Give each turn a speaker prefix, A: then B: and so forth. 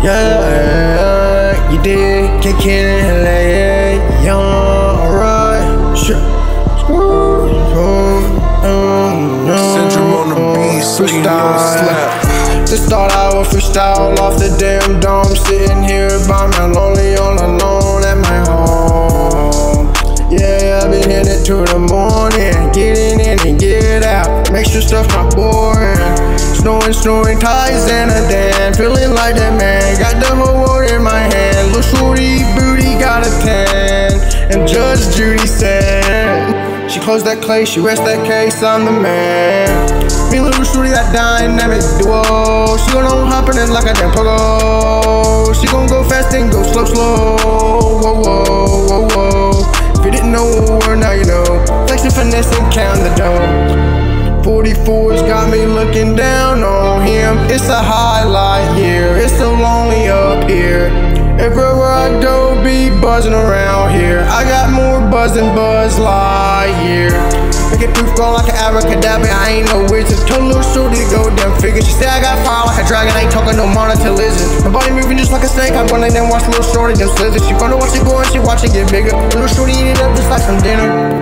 A: Yeah, you did kick in LA, young, alright. Sure.
B: Syndrome on the beat, slap.
A: Just thought I would freestyle off the damn dome. Sitting here by my lonely, all alone at my home. Yeah, I've been hitting to the morning. Getting in and get out. Make sure stuff not boring. Snowing, snowing ties and a dan. Feeling like that man. Got the whole world in my hand. Little shorty booty got a tan. And Judge Judy said. She closed that clay, she rests that case, I'm the man. Me little shorty, that dynamic duo. She gon' on hopping it like a damn pogo. She gon' go fast and go slow, slow. Whoa, whoa, whoa, whoa. If you didn't know, now you know. Flexing, finesse, and count the dough. 44's got me looking down on him. It's a highlight year, it's so lonely up here. Everywhere I go, be buzzing around here. I got more buzz than Buzz Lightyear. Make it proof like an abracadabra. I ain't no wizard. Told little shorty to go damn figure. She said I got fire like a dragon. I ain't talking no monitor lizard. My body moving just like a snake. I'm gonna then watch little shorty them slither. She gonna watch it go and she watch it get bigger. Little shorty eat it up just like some dinner.